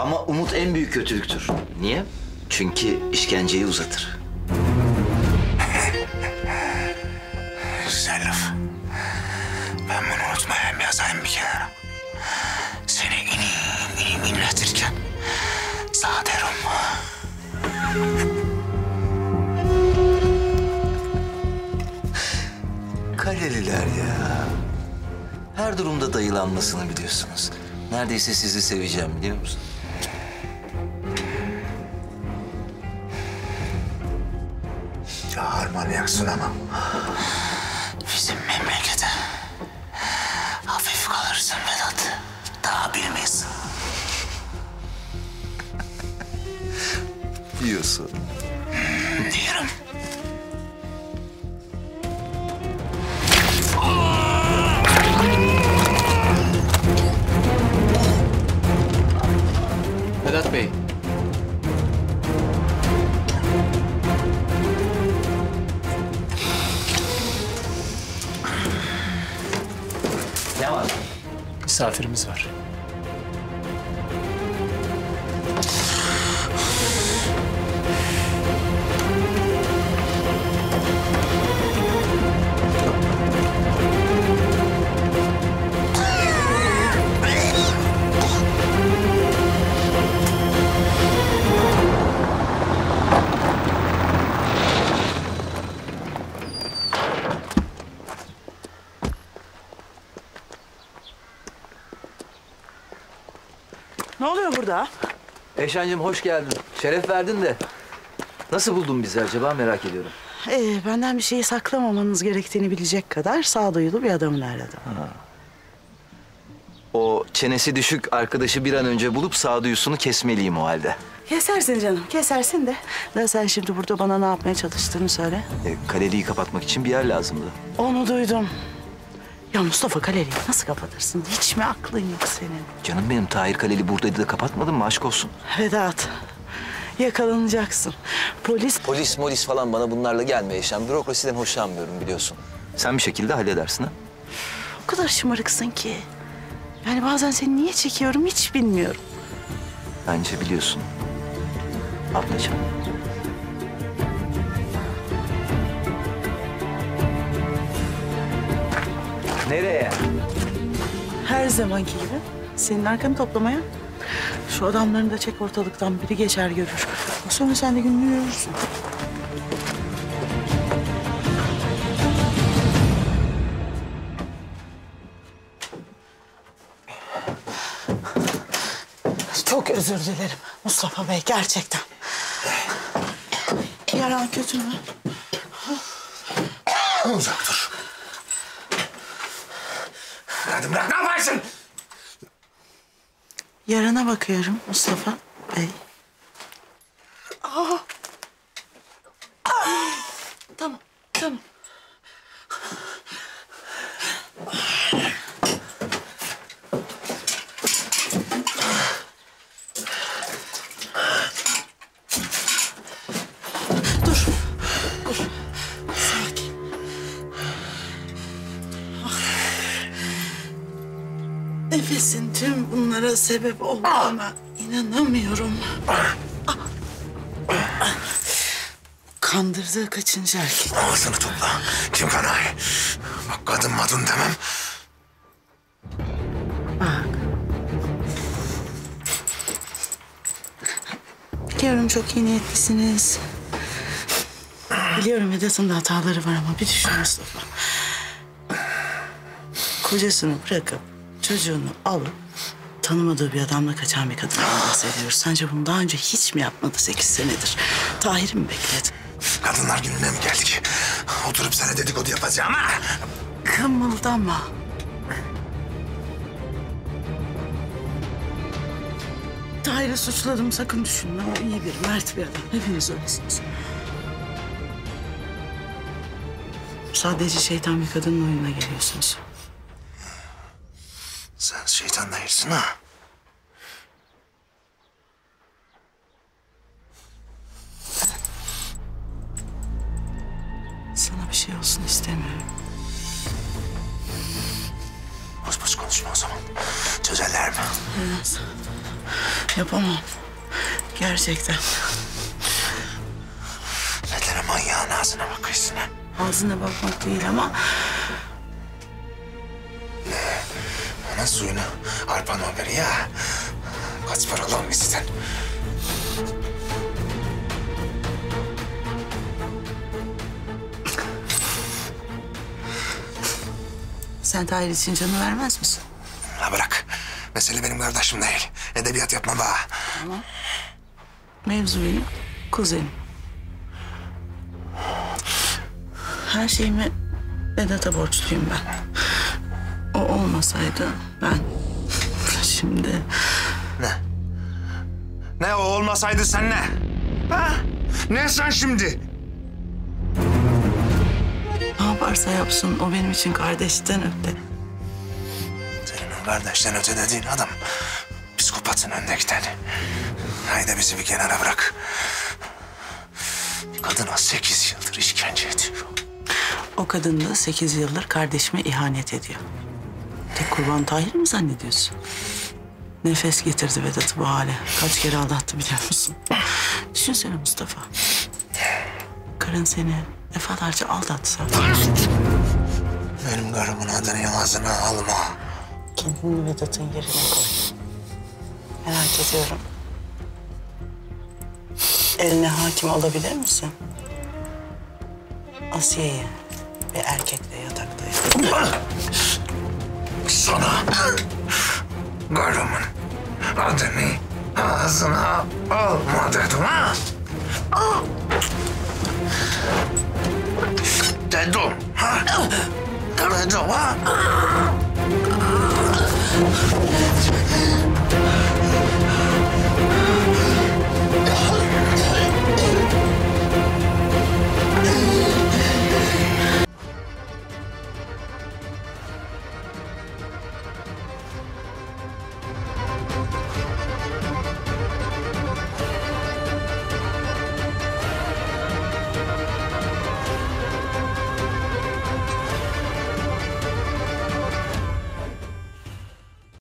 Ama umut en büyük kötülüktür. Niye? Çünkü işkenceyi uzatır. Güzel laf. Ben bunu unutmayayım yazayım bir kenara. Seni inim inim inletirken sağ derim. Kaleliler ya. Her durumda dayılanmasını biliyorsunuz. Neredeyse sizi seveceğim biliyor musun? Ya harmanyaksın ama. Bizim memlekete hafif kalırsın Vedat. Daha bilmeyiz. Diyorsun. Ne var? Misafirimiz var. Ne oluyor burada? Eşancığım hoş geldin. Şeref verdin de. Nasıl buldun bizi acaba merak ediyorum. Ee, benden bir şeyi saklamamanız gerektiğini bilecek kadar sağduyulu bir adamın aradım. O çenesi düşük arkadaşı bir an önce bulup sağduyusunu kesmeliyim o halde. Kesersin canım, kesersin de. Da sen şimdi burada bana ne yapmaya çalıştığını söyle. E, kaleliği kapatmak için bir yer lazımdı. Onu duydum. Ya Mustafa Kaleli'yi nasıl kapatırsın? Hiç mi aklın yok senin? Canım benim Tahir Kaleli buradaydı da kapatmadın mı aşk olsun. Vedat, yakalanacaksın. Polis Polis molis falan bana bunlarla gelme Eşan. Bürokrasiden hoşlanmıyorum biliyorsun. Sen bir şekilde halledersin ha. o kadar şımarıksın ki. Yani bazen seni niye çekiyorum hiç bilmiyorum. Bence biliyorsun. Ablacığım. Zamanki gibi senin arkanı toplamaya. Şu adamlarını da çek ortalıktan biri geçer görür. Sonra sen de gününü görürsün. Çok özür dilerim Mustafa Bey gerçekten. Yaran kötü mü? Uzak dur. Hadi bırak ne yaparsın? Yarana bakıyorum Mustafa Bey. Nefesin tüm bunlara sebep olduğuna inanamıyorum. Kandırdığı kaçıncı erkek? Ağzını topla. Kim kanay? Bak kadın madın demem. Biliyorum çok iyi niyetlisiniz. Biliyorum Vedat'ın da hataları var ama bir düşün Mustafa. Kocasını bırakıp çocuğunu alıp tanımadığı bir adamla kaçan bir kadından bahsediyoruz. Sence bunu daha önce hiç mi yapmadı sekiz senedir? Tahir'i mi bekledi? Kadınlar gününe mi geldik? Oturup sana dedikodu yapacağım ha? Kımıldama. Tahir'i suçladım sakın düşünme. O iyi bir, mert bir adam. Hepiniz öylesiniz. Sadece şeytan bir kadının oyununa geliyorsunuz. Sen şeytan değilsin ha? Sana bir şey olsun istemiyorum. Boş boş konuşma o zaman. Çözerler mi? Olmaz. Yapamam. Gerçekten. Neden manyağın ağzına bakıyorsun ha? Ağzına bakmak değil ama Ana suyunu arpana ver ya. Kaç para lan bizden? sen Tahir için canı vermez misin? Ha bırak. Mesele benim kardeşim değil. Edebiyat yapma bana. Mevzu benim kuzenim. Her şeyimi Vedat'a borçluyum ben. O olmasaydı ben şimdi Ne? Ne o olmasaydı sen ne? Ha? Ne sen şimdi? ne yaparsa yapsın o benim için kardeşten öte. Senin o kardeşten öte dediğin adam psikopatın önde gideni. Haydi bizi bir kenara bırak. Kadına sekiz yıldır işkence ediyor. O kadın da sekiz yıldır kardeşime ihanet ediyor. Tek kurban Tahir mi zannediyorsun? Nefes getirdi Vedat'ı bu hale. Kaç kere aldattı biliyor musun? Düşünsene Mustafa. Karın seni defalarca aldatsa. Benim karımın adını ağzına alma. Kendini Vedat'ın yerine koy. Merak ediyorum. Eline hakim olabilir misin? Asiye'yi bir erkekle yatakta yakalamak. Sana karımın adını ağzına alma dedim ha? Dedim ha? Dedim ha?